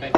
Bye.